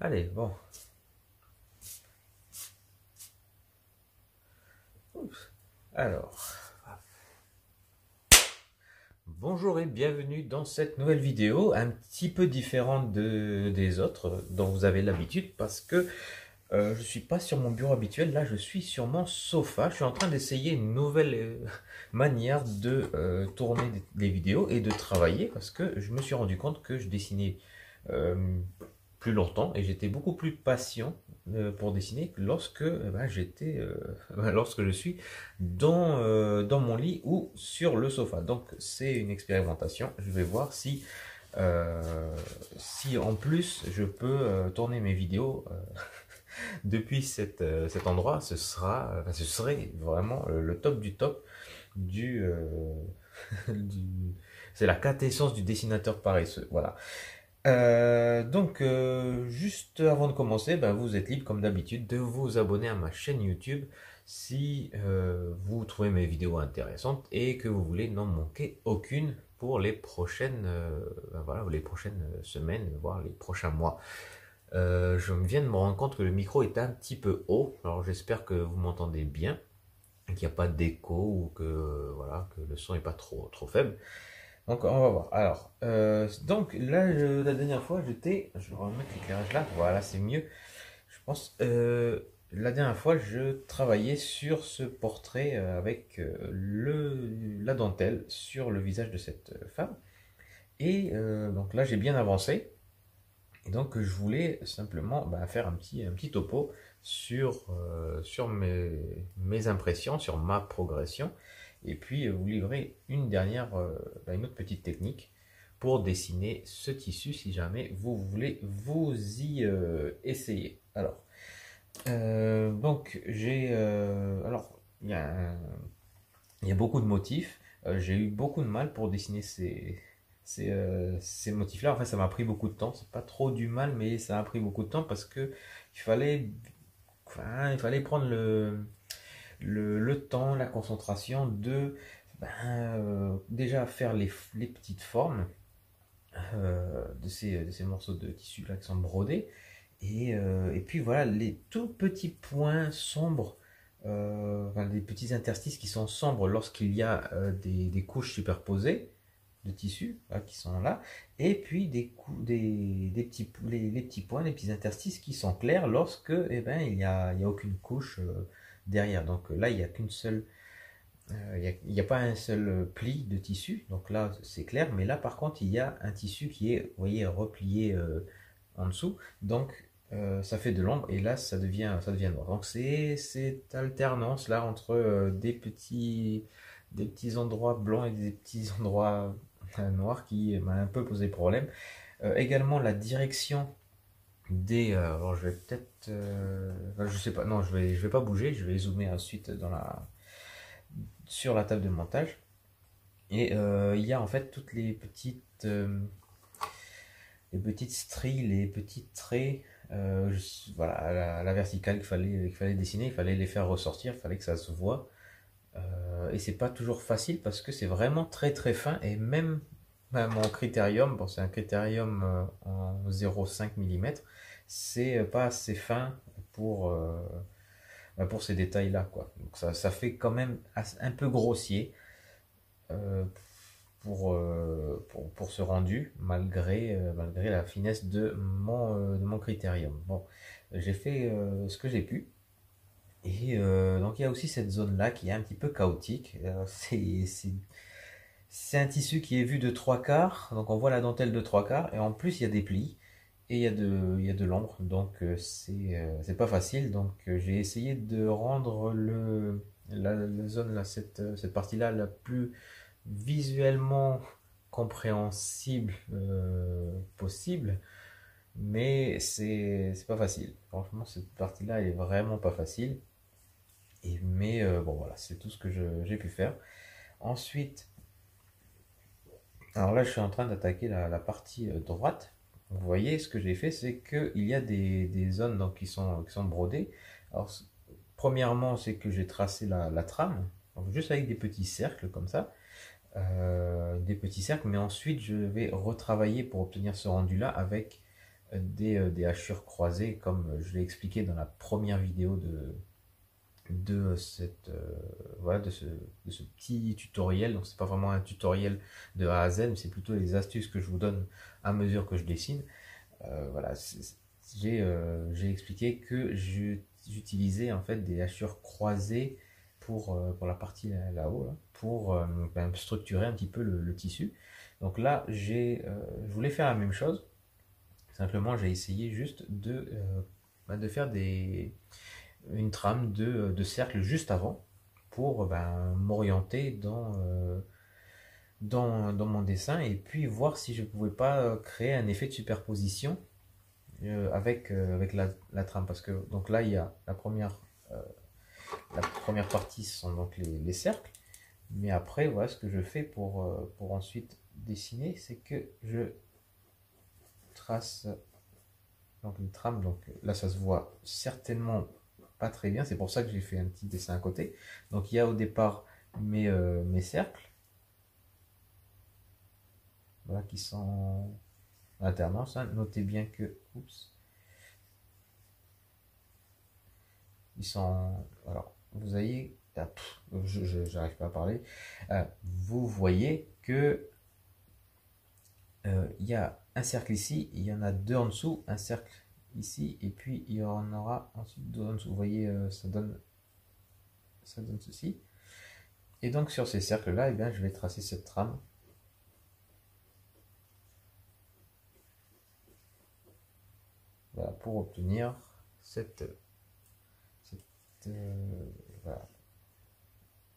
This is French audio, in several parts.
Allez, bon. Alors. Bonjour et bienvenue dans cette nouvelle vidéo, un petit peu différente de, des autres dont vous avez l'habitude parce que euh, je ne suis pas sur mon bureau habituel, là je suis sur mon sofa. Je suis en train d'essayer une nouvelle euh, manière de euh, tourner des, vidéos et de travailler parce que je me suis rendu compte que je dessinais longtemps et j'étais beaucoup plus patient pour dessiner lorsque eh ben, j'étais lorsque je suis dans, dans mon lit ou sur le sofa. Donc c'est une expérimentation. Je vais voir si si en plus je peux tourner mes vidéos depuis euh, cet endroit, ce, sera, ce serait vraiment le top du top du... Euh, c'est la quintessence du dessinateur paresseux. Voilà. Euh, donc, juste avant de commencer, ben, vous êtes libre, comme d'habitude, de vous abonner à ma chaîne YouTube si vous trouvez mes vidéos intéressantes et que vous voulez n'en manquer aucune pour les prochaines, ben, les prochaines semaines, voire les prochains mois. Euh, je viens de me rendre compte que le micro est un petit peu haut. Alors j'espère que vous m'entendez bien, qu'il n'y a pas d'écho ou que voilà que le son n'est pas trop trop faible. Donc on va voir. Alors euh, donc là la dernière fois j'étais, je vais remettre l'éclairage là. Voilà c'est mieux. Je pense euh, la dernière fois je travaillais sur ce portrait avec le la dentelle sur le visage de cette femme. Et donc là j'ai bien avancé. Et donc je voulais simplement bah, faire un petit, un petit topo sur, euh, sur mes, impressions, sur ma progression, et puis euh, vous livrer une dernière, euh, une autre petite technique pour dessiner ce tissu si jamais vous voulez vous y essayer. Alors, donc j'ai, alors il y, a beaucoup de motifs. j'ai eu beaucoup de mal pour dessiner ces, euh, motifs-là. En fait, ça m'a pris beaucoup de temps. C'est pas trop du mal, mais ça a pris beaucoup de temps parce que il fallait, il fallait prendre le, le, temps, la concentration de ben, euh, déjà faire les, petites formes euh, de, ces, morceaux de tissu là qui sont brodés. Et, et puis voilà, les tout petits points sombres, des petits interstices qui sont sombres lorsqu'il y a des, couches superposées de tissus qui sont là, et puis des, des, des petits, les, les, petits points, les petits interstices qui sont clairs lorsque eh ben, il n'y a, a aucune couche euh, derrière. Donc là, il n'y a qu'une seule, euh, il n'y a, pas un seul pli de tissu, donc là c'est clair, mais là par contre il y a un tissu qui est, voyez, replié euh, en dessous, donc ça fait de l'ombre et là ça devient, ça devient noir. Donc c'est cette alternance là entre des petits des petits endroits blancs et des petits endroits noir qui m'a un peu posé problème. Euh, également la direction des... Euh, alors je vais peut-être... Euh, je sais pas, non je vais, pas bouger, je vais zoomer ensuite dans la, sur la table de montage. Et il y a en fait toutes les petites... les petites stries, les petits traits, voilà, la, verticale qu'il fallait, dessiner, il fallait les faire ressortir, il fallait que ça se voit. Euh, et c'est pas toujours facile parce que c'est vraiment très très fin et même, même en critérium, bon c'est un critérium euh, en 0,5 mm, c'est pas assez fin pour, euh, bah, pour ces détails là quoi. Donc ça, ça fait quand même un peu grossier pour, pour, pour, ce rendu malgré, malgré la finesse de mon, de mon critérium. Bon, j'ai fait ce que j'ai pu. Et euh, donc il y a aussi cette zone-là qui est un petit peu chaotique. Euh, c'est un tissu qui est vu de trois quarts, donc on voit la dentelle de trois quarts, et en plus il y a des plis, et il y a de, l'ombre, donc euh, c'est pas facile. Donc j'ai essayé de rendre le, la, zone, là, cette, cette partie-là, la plus visuellement compréhensible possible. Mais c'est pas facile. Franchement, cette partie-là, est vraiment pas facile. Mais euh, bon voilà, c'est tout ce que j'ai pu faire. Ensuite, alors là je suis en train d'attaquer la, partie euh, droite. Vous voyez, ce que j'ai fait, c'est qu'il y a des, zones qui, sont, brodées. Alors, premièrement, c'est que j'ai tracé la, trame, juste avec des petits cercles comme ça. Euh, des petits cercles, mais ensuite je vais retravailler pour obtenir ce rendu là avec des, des hachures croisées, comme je l'ai expliqué dans la première vidéo de, de cette voilà de ce, de ce, petit tutoriel donc c'est pas vraiment un tutoriel de A à Z mais c'est plutôt les astuces que je vous donne à mesure que je dessine voilà j'ai expliqué que j'utilisais en fait des hachures croisées pour, euh, pour la partie là-haut, pour euh, ben, structurer un petit peu le, tissu. Donc là, j'ai, euh, je voulais faire la même chose. Simplement, j'ai essayé juste de, ben, de faire des, une trame de, de cercle juste avant pour ben, m'orienter dans, dans, mon dessin et puis voir si je pouvais pas créer un effet de superposition avec, avec la, trame. Parce que donc là, il y a la première la première partie sont donc les, cercles. Mais après, voilà ce que je fais pour, euh, pour ensuite dessiner, c'est que je trace donc une trame. Donc là, ça se voit certainement pas très bien. C'est pour ça que j'ai fait un petit dessin à côté. Donc il y a au départ mes, euh, cercles. Voilà, qui sont en. Hein. Notez bien que... Ils sont... Alors, vous voyez, ah, je pas à parler, euh, vous voyez que euh, il y a un cercle ici, il y en a deux en dessous, un cercle ici, et puis il y en aura ensuite dessous. Vous voyez, euh, ça donne ça donne ceci. Et donc sur ces cercles-là, eh bien, je vais tracer cette trame. Voilà, pour obtenir cette euh,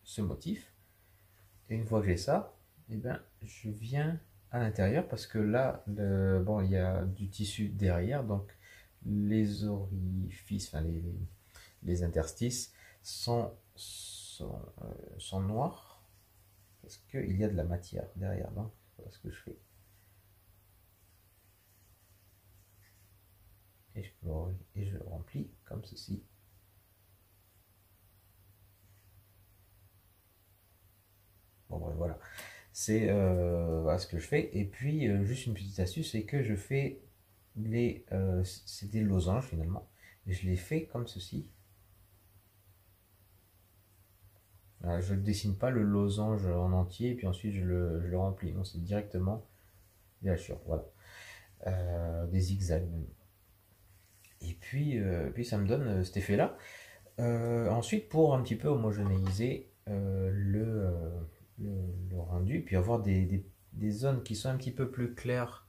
ce motif. Et une fois que j'ai ça, eh ben, je viens à l'intérieur parce que là, le, bon, il y a du tissu derrière, donc les orifices, enfin les, interstices sont, sont, euh, sont noirs parce qu'il y a de la matière derrière. Donc? Voilà ce que je fais. Et je, et remplis comme ceci. Bon, voilà. C'est euh, ce que je fais. Et puis, euh, juste une petite astuce, c'est que je fais les... Euh, c'est des losanges finalement. Je les fais comme ceci. je ne dessine pas le losange en entier, et puis ensuite je le, je le remplis. Non, c'est directement des. Voilà. des zigzags Et puis, puis ça me donne cet effet-là. ensuite, pour un petit peu homogénéiser le le, rendu, puis avoir des, zones qui sont un petit peu plus claires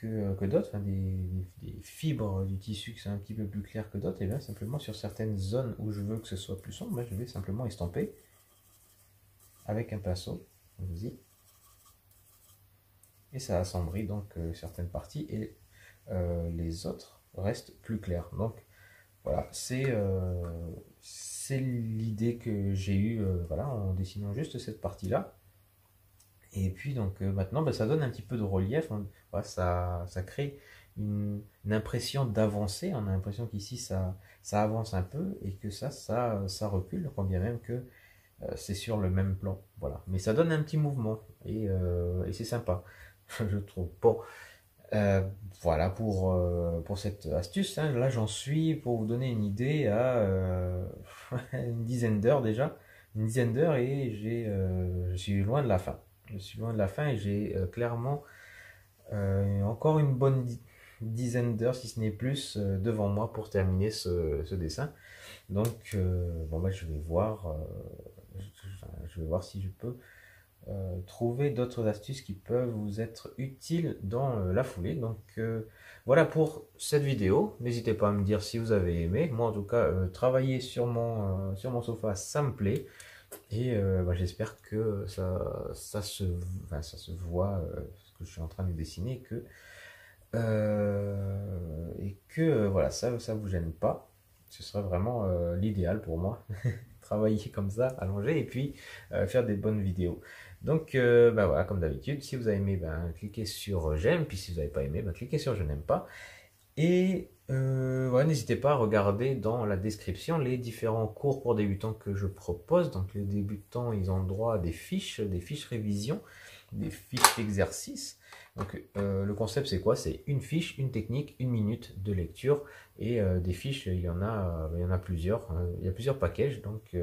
que, que d'autres, des, fibres du tissu qui sont un petit peu plus claires que d'autres, et bien simplement sur certaines zones où je veux que ce soit plus sombre, ben, je vais simplement estomper avec un pinceau, et ça assombrit donc euh, certaines parties et euh, les autres restent plus clairs. Donc voilà, c'est euh, l'idée que j'ai eue euh, voilà, en dessinant juste cette partie-là. Et puis donc euh, maintenant, bah, ça donne un petit peu de relief, ça, ça crée une, impression d'avancer, on a l'impression qu'ici ça, ça avance un peu et que ça, ça, ça recule, quand bien même que euh, c'est sur le même plan. Voilà. Mais ça donne un petit mouvement et, et c'est sympa, je trouve. Bon, euh, voilà pour, euh, pour cette astuce. Hein. Là, j'en suis, pour vous donner une idée, à euh, une dizaine d'heures déjà. Une dizaine d'heures et j'ai, je suis loin de la fin. Je suis loin de la fin et j'ai clairement encore une bonne dizaine d'heures, si ce n'est plus, devant moi pour terminer ce, dessin. Donc, bon, bah, je vais voir, je vais voir si je peux euh, trouver d'autres astuces qui peuvent vous être utiles dans euh, la foulée. Donc euh, voilà pour cette vidéo. N'hésitez pas à me dire si vous avez aimé. Moi en tout cas, travailler sur mon, sur mon sofa, ça me plaît. Et bah, j'espère que ça, se, voit, ce que je suis en train de dessiner, que, et que voilà, ça ne vous gêne pas. Ce serait vraiment l'idéal pour moi. Travailler comme ça, allongé, et puis faire des bonnes vidéos. Donc, euh, bah voilà, comme d'habitude, si vous avez aimé, ben, cliquez sur j'aime, puis si vous n'avez pas aimé, ben, cliquez sur je n'aime pas. Et euh, n'hésitez pas à regarder dans la description les différents cours pour débutants que je propose. Donc les débutants, ils ont droit à des fiches, des fiches révision des fiches d'exercice. Donc le concept c'est quoi? C'est une fiche, une technique, une minute de lecture et des fiches, il y en a, il y en a plusieurs. Hein. il y a plusieurs packages donc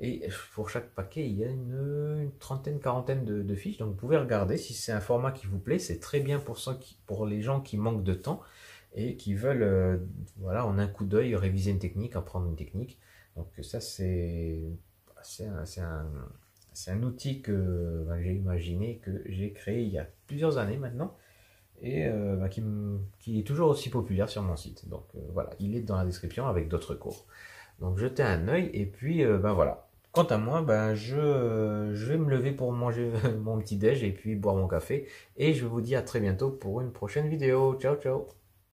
et pour chaque paquet, il y a une, trentaine, quarantaine de, fiches. Donc vous pouvez regarder si c'est un format qui vous plaît. C'est très bien pour, pour les gens qui manquent de temps et qui veulent, euh, voilà, en un coup d'œil, réviser une technique, apprendre une technique. Donc ça, c'est un, outil que ben, j'ai imaginé, que j'ai créé il y a plusieurs années maintenant et euh, ben, qui, qui, est toujours aussi populaire sur mon site. Donc euh, voilà, il est dans la description avec d'autres cours. Donc jetez un œil et puis ben voilà, Quant à moi, ben, je, je vais me lever pour manger mon petit déj et puis boire mon café. Et je vous dis à très bientôt pour une prochaine vidéo. Ciao, ciao